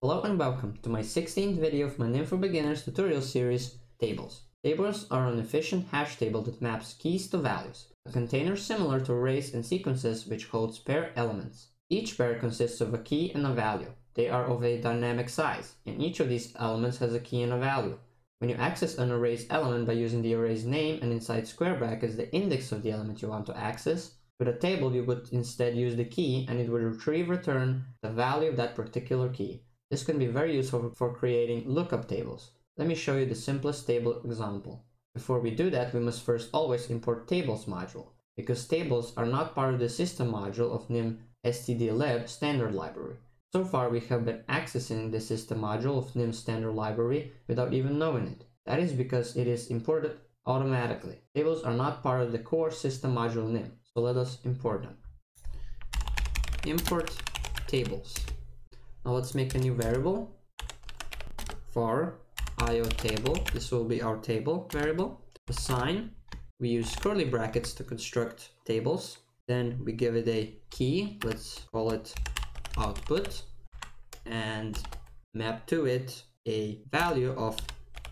Hello and welcome to my 16th video of my Nim for Beginners tutorial series, Tables. Tables are an efficient hash table that maps keys to values, a container similar to arrays and sequences which holds pair elements. Each pair consists of a key and a value. They are of a dynamic size, and each of these elements has a key and a value. When you access an array's element by using the array's name and inside square brackets the index of the element you want to access, with a table, you would instead use the key and it would retrieve return the value of that particular key. This can be very useful for creating lookup tables. Let me show you the simplest table example. Before we do that, we must first always import tables module, because tables are not part of the system module of NIM stdlib standard library. So far, we have been accessing the system module of NIM standard library without even knowing it. That is because it is imported automatically. Tables are not part of the core system module NIM. So let us import them. Import tables. Now let's make a new variable for io table. This will be our table variable. Assign. We use curly brackets to construct tables. Then we give it a key. Let's call it output and map to it a value of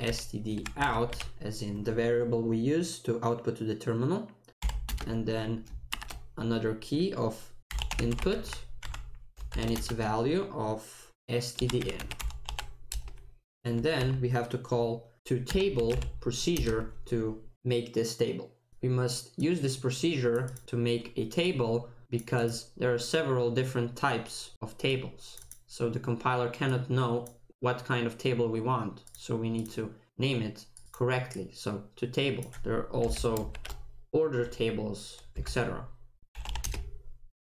std out as in the variable we use to output to the terminal and then another key of input and its value of stdin. And then we have to call to table procedure to make this table. We must use this procedure to make a table because there are several different types of tables. So the compiler cannot know what kind of table we want. So we need to name it correctly. So to table, there are also order tables, etc.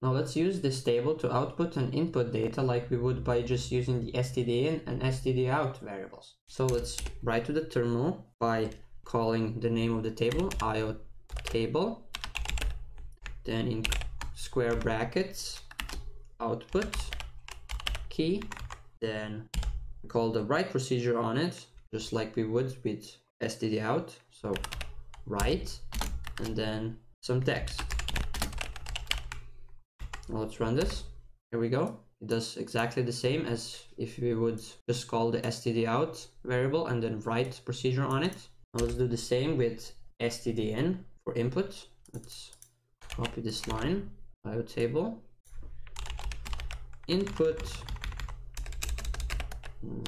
Now let's use this table to output and input data like we would by just using the stdin and stdout variables. So let's write to the terminal by calling the name of the table, io table, then in square brackets, output key, then call the write procedure on it, just like we would with stdout. So write and then some text. Let's run this. Here we go. It does exactly the same as if we would just call the stdout variable and then write procedure on it. Now let's do the same with stdin for input. Let's copy this line, io table, input,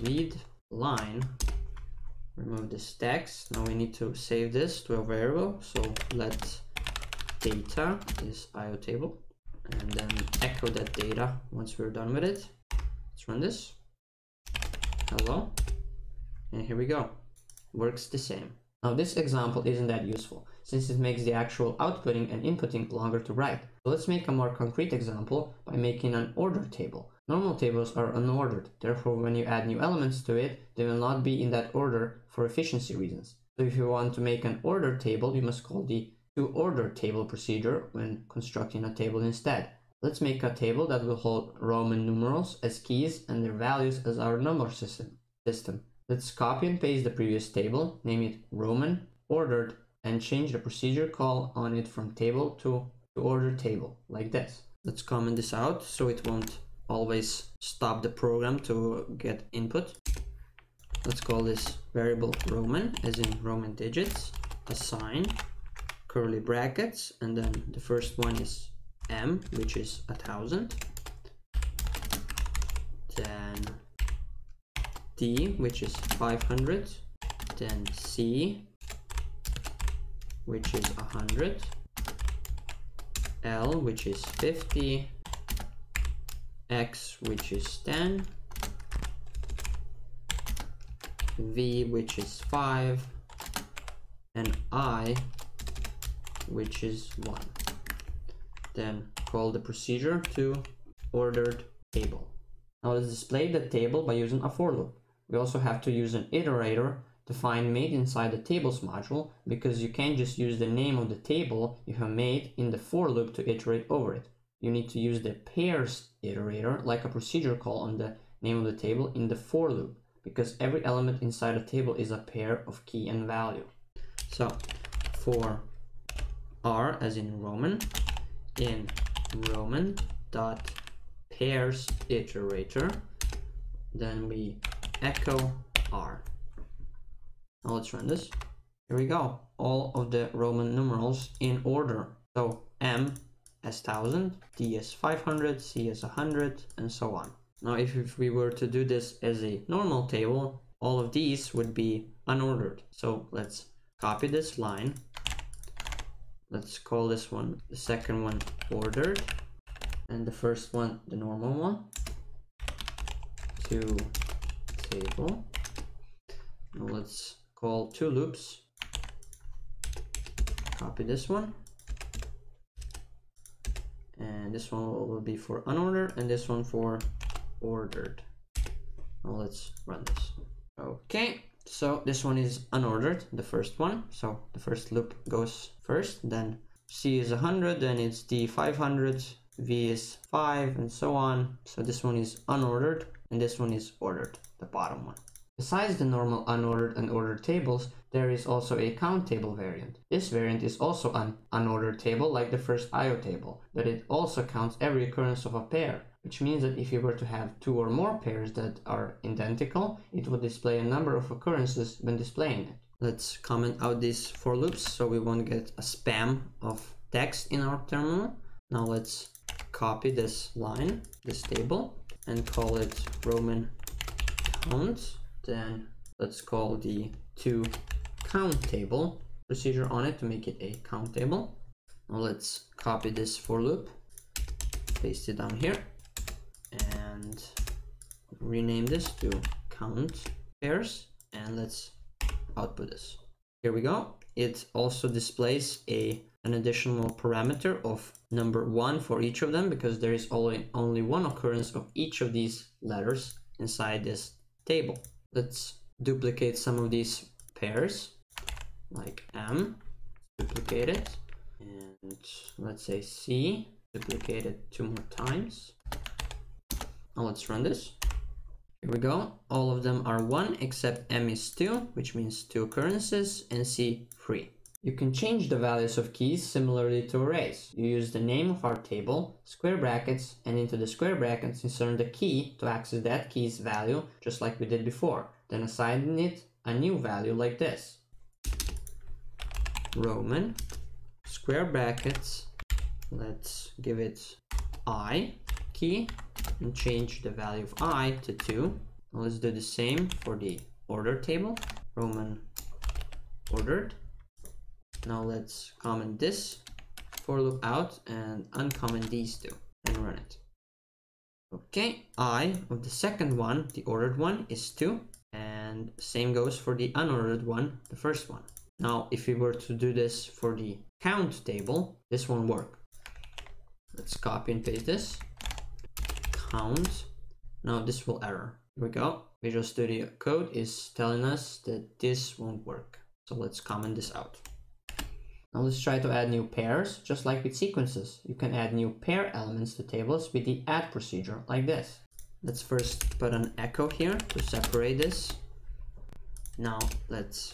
read line remove this text now we need to save this to a variable so let data is io table and then echo that data once we're done with it. Let's run this. Hello. And here we go. Works the same. Now this example isn't that useful since it makes the actual outputting and inputting longer to write. So let's make a more concrete example by making an order table. Normal tables are unordered, therefore when you add new elements to it, they will not be in that order for efficiency reasons. So if you want to make an order table, you must call the toOrder table procedure when constructing a table instead. Let's make a table that will hold Roman numerals as keys and their values as our number system. system. Let's copy and paste the previous table, name it Roman, ordered, and change the procedure call on it from table to, to order table, like this. Let's comment this out so it won't always stop the program to get input. Let's call this variable Roman, as in Roman digits, assign, curly brackets, and then the first one is M, which is a thousand. Then D, which is 500. Then C, which is 100. L, which is 50 x which is 10 v which is 5 and i which is 1 then call the procedure to ordered table. Now let's display the table by using a for loop. We also have to use an iterator to find made inside the tables module because you can't just use the name of the table you have made in the for loop to iterate over it. You need to use the pairs iterator like a procedure call on the name of the table in the for loop because every element inside a table is a pair of key and value. So for r as in Roman in Roman dot pairs iterator then we echo r. Now let's run this. Here we go. All of the Roman numerals in order. So M as 1000, D as 500, C as 100, and so on. Now if, if we were to do this as a normal table, all of these would be unordered. So let's copy this line. Let's call this one, the second one ordered, and the first one the normal one. To table. Now let's call two loops. Copy this one. And this one will be for unordered and this one for ordered. Now let's run this. Okay, so this one is unordered, the first one. So the first loop goes first, then C is 100, then it's D 500, V is 5, and so on. So this one is unordered, and this one is ordered, the bottom one. Besides the normal unordered and ordered tables, there is also a count table variant. This variant is also an unordered table like the first IO table, but it also counts every occurrence of a pair, which means that if you were to have two or more pairs that are identical, it would display a number of occurrences when displaying it. Let's comment out these for loops so we won't get a spam of text in our terminal. Now let's copy this line, this table, and call it Roman count then let's call the to count table procedure on it to make it a count table. Now let's copy this for loop, paste it down here, rename this to count pairs, and let's output this. Here we go. It also displays a an additional parameter of number one for each of them because there is only, only one occurrence of each of these letters inside this table. Let's duplicate some of these pairs, like M, duplicate it, and let's say C, duplicate it two more times. Now let's run this. Here we go. All of them are 1 except M is 2, which means 2 occurrences, and C 3. You can change the values of keys similarly to arrays. You use the name of our table, square brackets, and into the square brackets insert the key to access that key's value, just like we did before. Then assign it a new value like this. Roman, square brackets, let's give it i key, and change the value of i to 2. Now let's do the same for the order table, Roman ordered now let's comment this for loop out and uncomment these two and run it. Okay, I of the second one, the ordered one, is 2. And same goes for the unordered one, the first one. Now, if we were to do this for the count table, this won't work. Let's copy and paste this. Count. Now this will error. Here we go. Visual Studio Code is telling us that this won't work. So let's comment this out. Now let's try to add new pairs, just like with sequences. You can add new pair elements to tables with the add procedure, like this. Let's first put an echo here to separate this. Now let's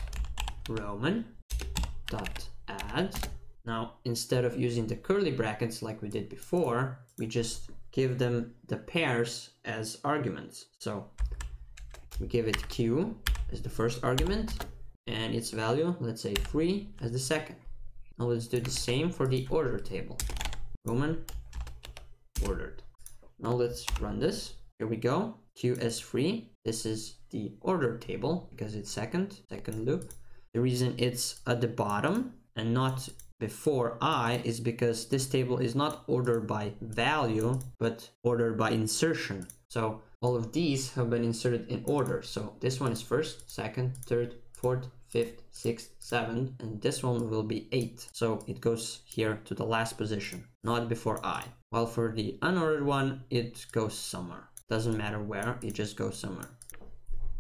Roman dot add. Now instead of using the curly brackets like we did before, we just give them the pairs as arguments. So we give it q as the first argument and its value, let's say 3 as the second. Now let's do the same for the order table. Roman ordered. Now let's run this. Here we go. Q QS3. This is the order table because it's second, second loop. The reason it's at the bottom and not before i is because this table is not ordered by value, but ordered by insertion. So all of these have been inserted in order. So this one is first, second, third, fourth, fifth, sixth, seventh, and this one will be eighth. So it goes here to the last position, not before I. While for the unordered one, it goes somewhere. Doesn't matter where, it just goes somewhere.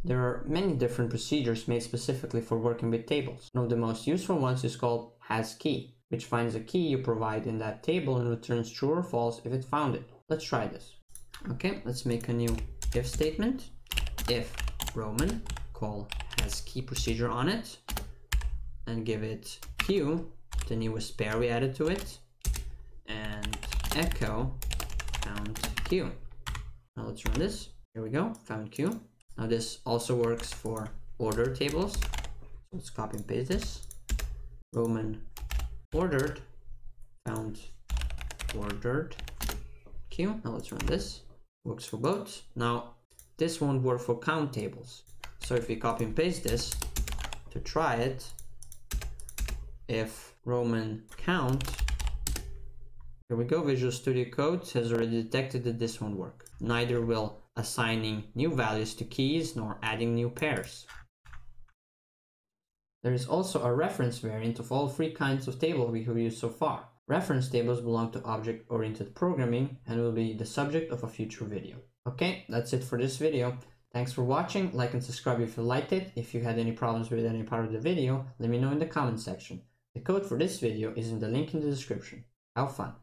There are many different procedures made specifically for working with tables. One of the most useful ones is called has key, which finds a key you provide in that table and returns true or false if it found it. Let's try this. Okay, let's make a new if statement. If Roman call has key procedure on it and give it q, the newest pair we added to it, and echo count q. Now let's run this. Here we go, found Q. Now this also works for order tables. So let's copy and paste this. Roman ordered, found ordered Q. Now let's run this. Works for both. Now this won't work for count tables. So if we copy and paste this to try it, if Roman count, here we go, Visual Studio Code has already detected that this won't work. Neither will assigning new values to keys nor adding new pairs. There is also a reference variant of all three kinds of table we have used so far. Reference tables belong to object-oriented programming and will be the subject of a future video. Okay, that's it for this video. Thanks for watching, like and subscribe if you liked it. If you had any problems with any part of the video, let me know in the comment section. The code for this video is in the link in the description. Have fun!